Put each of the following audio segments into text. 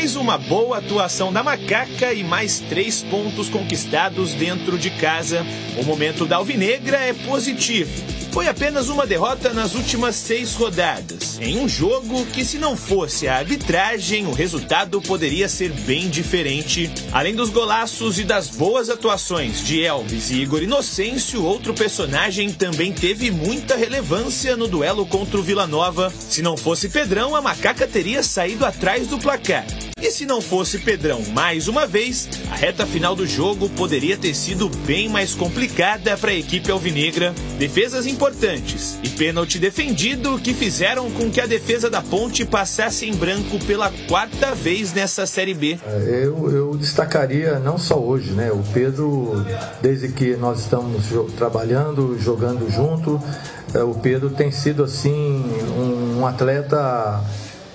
Mais uma boa atuação da Macaca e mais três pontos conquistados dentro de casa. O momento da Alvinegra é positivo. Foi apenas uma derrota nas últimas seis rodadas, em um jogo que, se não fosse a arbitragem, o resultado poderia ser bem diferente. Além dos golaços e das boas atuações de Elvis e Igor Inocêncio, outro personagem também teve muita relevância no duelo contra o Vila Nova. Se não fosse Pedrão, a Macaca teria saído atrás do placar. E se não fosse Pedrão mais uma vez, a reta final do jogo poderia ter sido bem mais complicada para a equipe alvinegra. Defesas importantes e pênalti defendido que fizeram com que a defesa da Ponte passasse em branco pela quarta vez nessa Série B. É, eu, eu destacaria não só hoje, né? O Pedro, desde que nós estamos trabalhando, jogando junto, é, o Pedro tem sido assim um, um atleta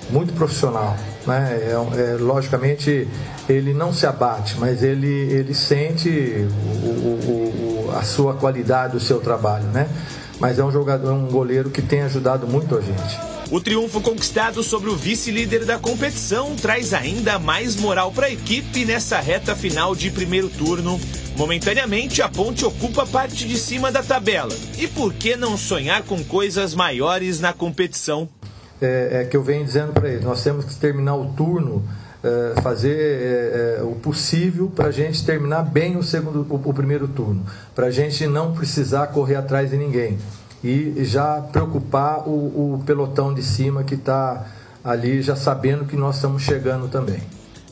muito profissional. Né? É, é, logicamente, ele não se abate, mas ele, ele sente o, o, o, a sua qualidade, o seu trabalho. Né? Mas é um jogador, um goleiro que tem ajudado muito a gente. O triunfo conquistado sobre o vice-líder da competição traz ainda mais moral para a equipe nessa reta final de primeiro turno. Momentaneamente, a Ponte ocupa a parte de cima da tabela. E por que não sonhar com coisas maiores na competição? É, é, que eu venho dizendo para eles: nós temos que terminar o turno, é, fazer é, é, o possível para a gente terminar bem o, segundo, o, o primeiro turno, para a gente não precisar correr atrás de ninguém e já preocupar o, o pelotão de cima que está ali já sabendo que nós estamos chegando também.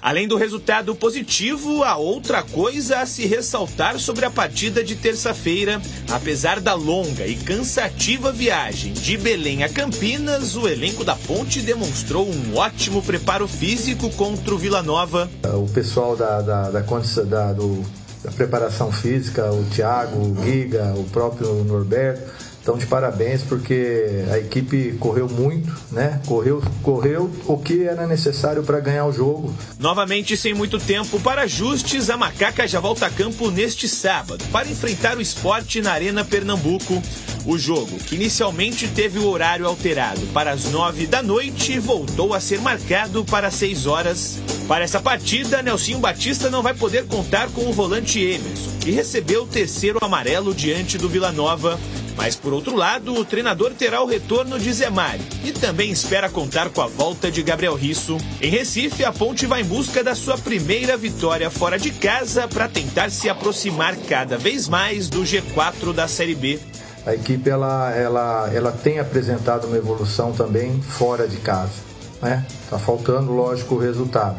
Além do resultado positivo, há outra coisa a se ressaltar sobre a partida de terça-feira. Apesar da longa e cansativa viagem de Belém a Campinas, o elenco da Ponte demonstrou um ótimo preparo físico contra o Vila Nova. O pessoal da, da, da, da, do, da preparação física, o Thiago, o Giga, o próprio Norberto, então, de parabéns, porque a equipe correu muito, né? Correu, correu o que era necessário para ganhar o jogo. Novamente, sem muito tempo para ajustes, a Macaca já volta a campo neste sábado para enfrentar o esporte na Arena Pernambuco. O jogo, que inicialmente teve o horário alterado para as nove da noite, voltou a ser marcado para seis horas. Para essa partida, Nelsinho Batista não vai poder contar com o volante Emerson, que recebeu o terceiro amarelo diante do Vila Nova. Mas por outro lado, o treinador terá o retorno de Zé Mário e também espera contar com a volta de Gabriel Risso. Em Recife, a Ponte vai em busca da sua primeira vitória fora de casa para tentar se aproximar cada vez mais do G4 da Série B. A equipe ela, ela, ela tem apresentado uma evolução também fora de casa. Né? Tá faltando, lógico, o resultado,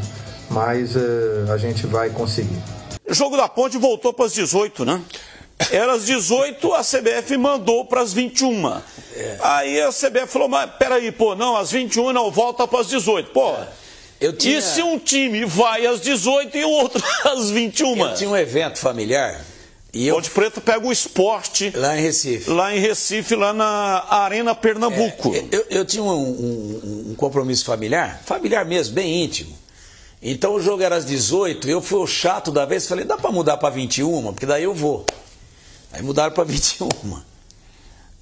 mas uh, a gente vai conseguir. O jogo da Ponte voltou para as 18, né? Era às 18, a CBF mandou para as 21. É. Aí a CBF falou, mas peraí, pô, não, às 21 não, volta para as 18. Pô, é. tinha... e se um time vai às 18 e o outro às 21? Eu tinha um evento familiar. E eu... Ponte Preta pega o esporte. Lá em Recife. Lá em Recife, lá na Arena Pernambuco. É, eu, eu, tinha um, um, um compromisso familiar, familiar mesmo, bem íntimo. Então o jogo era às 18, eu fui o chato da vez, falei, dá para mudar para 21, porque daí eu vou. Aí mudaram para 21.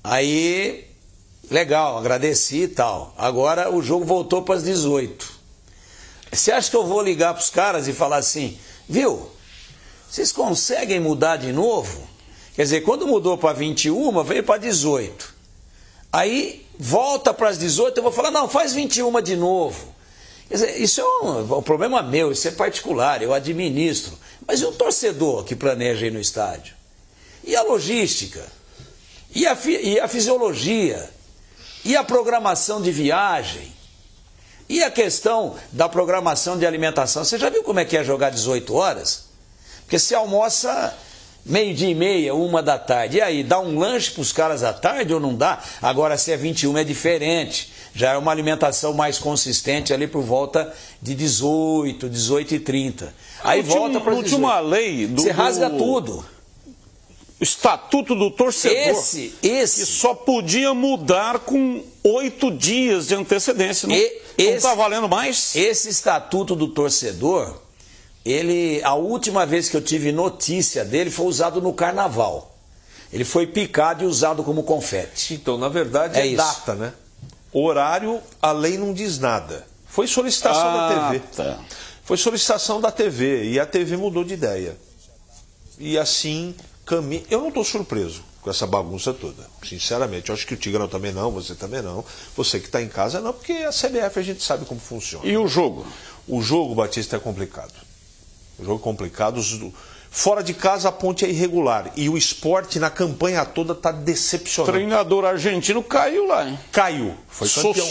Aí, legal, agradeci e tal. Agora o jogo voltou para as 18. Você acha que eu vou ligar para os caras e falar assim, viu? Vocês conseguem mudar de novo? Quer dizer, quando mudou para 21, veio para 18. Aí volta para as 18, eu vou falar, não, faz 21 de novo. Quer dizer, isso é um, um problema meu, isso é particular, eu administro. Mas e o torcedor que planeja ir no estádio? E a logística? E a, e a fisiologia? E a programação de viagem? E a questão da programação de alimentação? Você já viu como é que é jogar 18 horas? Porque se almoça meio-dia e meia, uma da tarde. E aí, dá um lanche para os caras à tarde ou não dá? Agora, se é 21 é diferente. Já é uma alimentação mais consistente ali por volta de 18, 18 e 30. Aí volta para Não tinha uma lei do. Você rasga tudo. Estatuto do Torcedor. Esse, esse. Que só podia mudar com oito dias de antecedência. Não está valendo mais? Esse Estatuto do Torcedor, ele, a última vez que eu tive notícia dele foi usado no Carnaval. Ele foi picado e usado como confete. Então, na verdade, é, é data, né? Horário, a lei não diz nada. Foi solicitação ah, da TV. Tá. Foi solicitação da TV e a TV mudou de ideia. E assim, caminho. Eu não estou surpreso com essa bagunça toda. Sinceramente, eu acho que o Tigrão também não, você também não. Você que está em casa não, porque a CBF a gente sabe como funciona. E o jogo? O jogo, Batista, é complicado. O jogo é complicado. Fora de casa a ponte é irregular. E o esporte na campanha toda está decepcionando. O treinador argentino caiu lá, hein? Caiu. Foi campeão.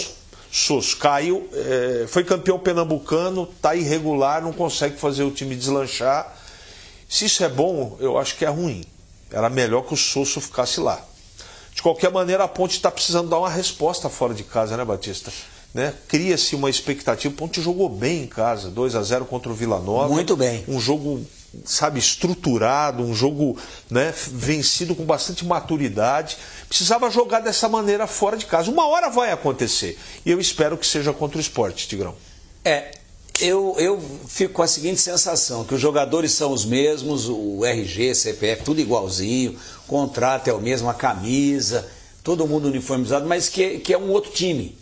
Sosso. Caiu, é, foi campeão pernambucano, está irregular, não consegue fazer o time deslanchar. Se isso é bom, eu acho que é ruim. Era melhor que o Sosso ficasse lá. De qualquer maneira, a Ponte está precisando dar uma resposta fora de casa, né, Batista? Né? Cria-se uma expectativa. A Ponte jogou bem em casa, 2 a 0 contra o Vila Nova. Muito bem. Um jogo, sabe, estruturado, um jogo né, vencido com bastante maturidade. Precisava jogar dessa maneira fora de casa. Uma hora vai acontecer. E eu espero que seja contra o esporte, Tigrão. É, eu, eu fico com a seguinte sensação, que os jogadores são os mesmos, o RG, CPF, tudo igualzinho, contrato é o mesmo, a camisa, todo mundo uniformizado, mas que, que é um outro time.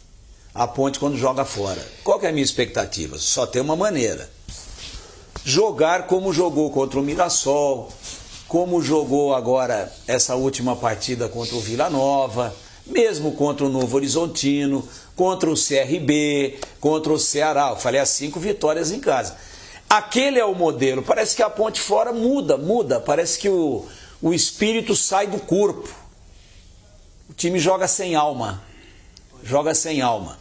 A ponte quando joga fora. Qual é a minha expectativa? Só tem uma maneira. Jogar como jogou contra o Mirassol, como jogou agora essa última partida contra o Vila Nova, mesmo contra o Novo Horizontino, contra o CRB, contra o Ceará. Eu falei as cinco vitórias em casa. Aquele é o modelo. Parece que a ponte fora muda, muda. Parece que o, o espírito sai do corpo. O time joga sem alma. Joga sem alma.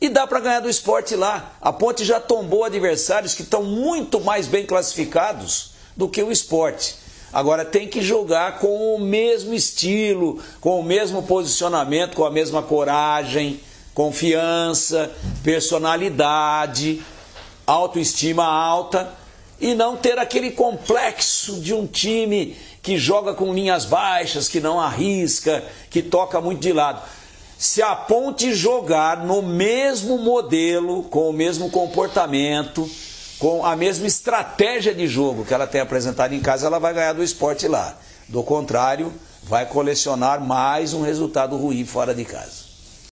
E dá para ganhar do esporte lá. A ponte já tombou adversários que estão muito mais bem classificados do que o esporte. Agora tem que jogar com o mesmo estilo, com o mesmo posicionamento, com a mesma coragem, confiança, personalidade, autoestima alta e não ter aquele complexo de um time que joga com linhas baixas, que não arrisca, que toca muito de lado. Se a Ponte jogar no mesmo modelo, com o mesmo comportamento, com a mesma estratégia de jogo que ela tem apresentado em casa, ela vai ganhar do esporte lá. Do contrário, vai colecionar mais um resultado ruim fora de casa.